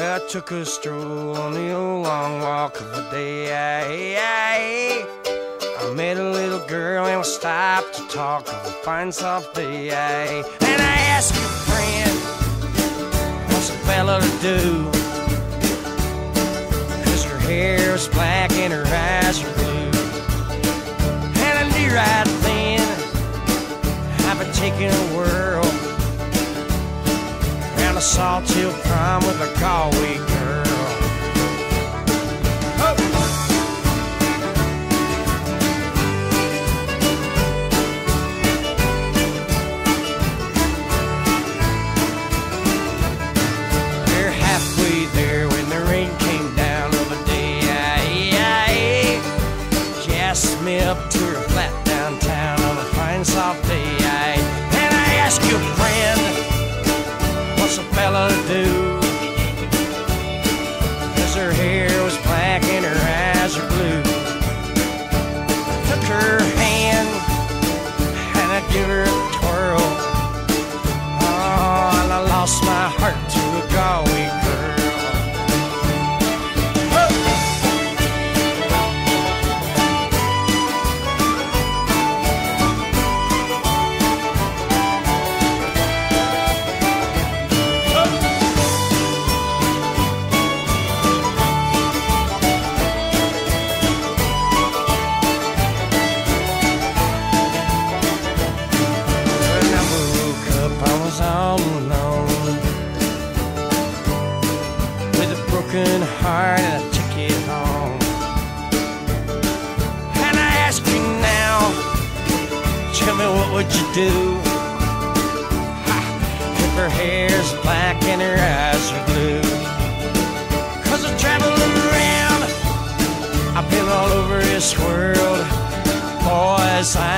I took a stroll on the old long walk of the day. I met a little girl and we stopped to talk of a fine soft day. And I asked her friend, what's a fella to do? Cause her hair was black and her eyes were around a Salthill prom with a Galway girl. We're halfway there when the rain came down of a day. She asked me up to her flat fella do? Cause her hair was black and her eyes are blue. Took her hand and I give her what would you do Ha, if her hair's black and her eyes are blue? Cause I traveled around, I've been all over this world. Boys, I